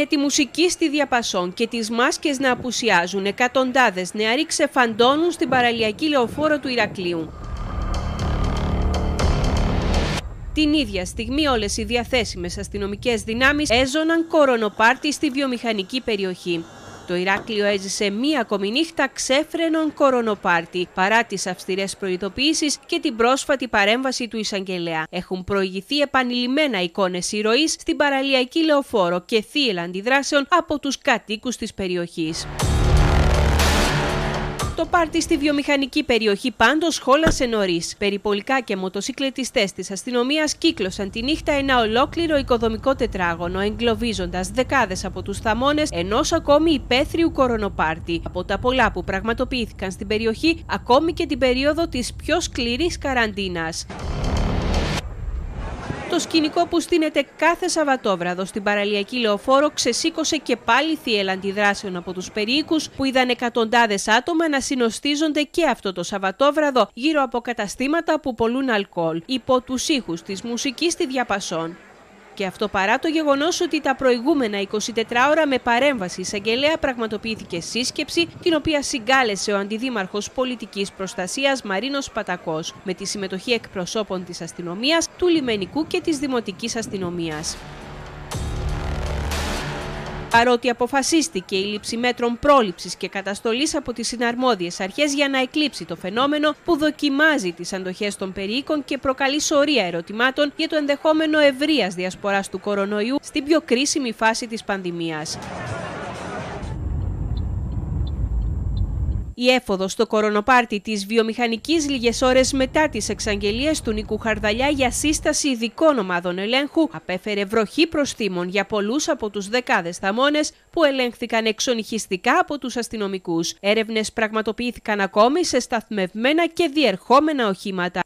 τη μουσική στη διαπασόν και τις μάσκες να απουσιάζουν, εκατοντάδες νεαροί ξεφαντώνουν στην παραλιακή λεωφόρο του Ηρακλείου. Την ίδια στιγμή όλες οι διαθέσιμες αστυνομικές δυνάμεις έζωναν κορονοπάρτι στη βιομηχανική περιοχή. Το Ηράκλειο έζησε μία ακόμη νύχτα ξέφρενων κορονοπάρτι παρά τις αυστηρές προειδοποιήσεις και την πρόσφατη παρέμβαση του εισαγγελέα. Έχουν προηγηθεί επανειλημμένα εικόνες ηρωής στην παραλιακή λεωφόρο και θύελα αντιδράσεων από τους κατοίκους της περιοχής. Το πάρτι στη βιομηχανική περιοχή πάντως χόλασε νωρίς. Περιπολικά και μοτοσυκλετιστές της αστυνομίας κύκλωσαν τη νύχτα ένα ολόκληρο οικοδομικό τετράγωνο, εγκλωβίζοντας δεκάδες από τους θαμώνες ενός ακόμη υπαίθριου κορονοπάρτι. Από τα πολλά που πραγματοποιήθηκαν στην περιοχή, ακόμη και την περίοδο της πιο σκληρής καραντίνας. Το σκηνικό που στείνεται κάθε Σαββατόβραδο στην παραλιακή λεωφόρο ξεσήκωσε και πάλι θύελα αντιδράσεων από τους περίοικους που είδαν εκατοντάδες άτομα να συνοστίζονται και αυτό το Σαββατόβραδο γύρω από καταστήματα που πολλούν αλκοόλ υπό τους ήχους της μουσικής στη διαπασόν. Και αυτό παρά το γεγονός ότι τα προηγούμενα 24 ώρα με παρέμβαση εισαγγελέα πραγματοποιήθηκε σύσκεψη, την οποία συγκάλεσε ο Αντιδήμαρχος Πολιτικής Προστασίας Μαρίνος Πατακός, με τη συμμετοχή εκπροσώπων της αστυνομίας, του λιμενικού και της δημοτικής αστυνομίας. Παρότι αποφασίστηκε η λήψη μέτρων πρόληψης και καταστολής από τις συναρμόδιες αρχές για να εκλείψει το φαινόμενο που δοκιμάζει τις αντοχές των περίοικων και προκαλεί σωρία ερωτημάτων για το ενδεχόμενο ευρείας διασποράς του κορονοϊού στην πιο κρίσιμη φάση της πανδημίας. Η έφοδος στο κορονοπάρτι της βιομηχανικής λίγες ώρες μετά τις εξαγγελίες του Νίκου Χαρδαλιά για σύσταση ειδικών ομάδων ελέγχου απέφερε βροχή προστήμων για πολλούς από τους δεκάδες θαμώνες που ελέγχθηκαν εξονυχιστικά από τους αστυνομικούς. Έρευνες πραγματοποιήθηκαν ακόμη σε σταθμευμένα και διερχόμενα οχήματα.